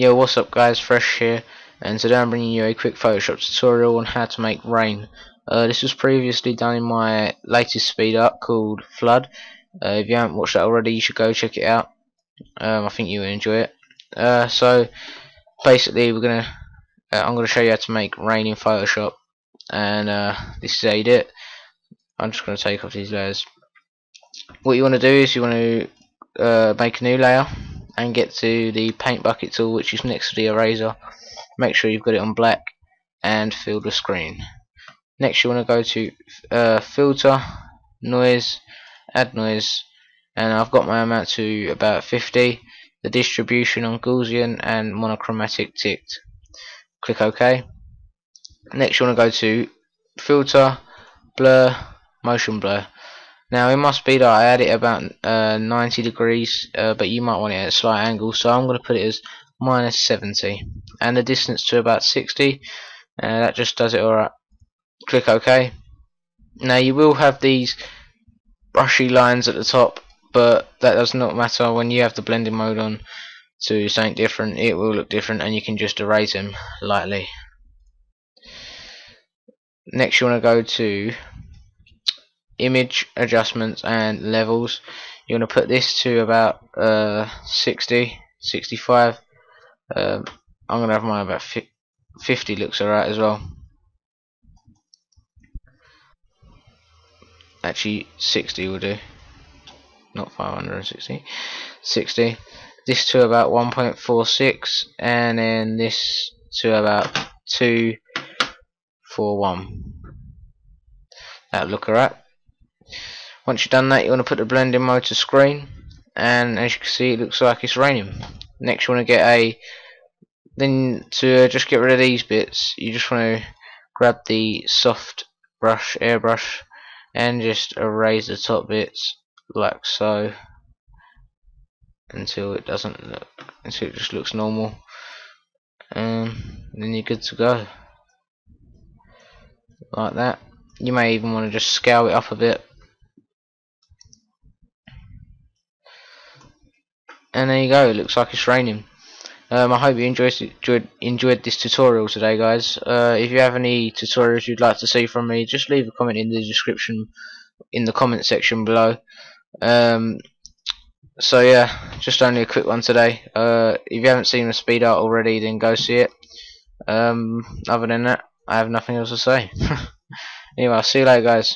Yo, what's up guys, Fresh here, and today I'm bringing you a quick Photoshop tutorial on how to make rain. Uh, this was previously done in my latest speed up called Flood. Uh, if you haven't watched that already, you should go check it out. Um, I think you will enjoy it. Uh, so, basically we're gonna, uh, I'm gonna show you how to make rain in Photoshop, and uh, this is how you do it. I'm just gonna take off these layers. What you want to do is you want to uh, make a new layer and get to the paint bucket tool which is next to the eraser. Make sure you've got it on black and fill the screen. Next you want to go to uh, filter noise add noise. And I've got my amount to about 50 the distribution on Gaussian and monochromatic ticked. Click OK. Next you want to go to filter blur motion blur now in my speed I had it about uh, 90 degrees, uh, but you might want it at a slight angle, so I'm going to put it as minus 70, and the distance to about 60. Uh, that just does it alright. Click OK. Now you will have these brushy lines at the top, but that does not matter when you have the blending mode on to something different. It will look different, and you can just erase them lightly. Next, you want to go to image adjustments and levels. You want to put this to about uh, 60 65 um, I'm gonna have mine about 50 looks alright as well. Actually 60 will do. Not 560 60 this to about 1.46 and then this to about 241 that'll look alright once you've done that you want to put the blending mode to screen and as you can see it looks like it's raining. Next you want to get a then to just get rid of these bits you just want to grab the soft brush airbrush and just erase the top bits like so until it doesn't look until it just looks normal. Um, then you're good to go. Like that. You may even want to just scale it up a bit and there you go it looks like it's raining. Um, I hope you enjoyed, enjoyed, enjoyed this tutorial today guys. Uh, if you have any tutorials you'd like to see from me just leave a comment in the description in the comment section below. Um, so yeah just only a quick one today. Uh, if you haven't seen the speed art already then go see it. Um, other than that I have nothing else to say. Anyway I'll see you later guys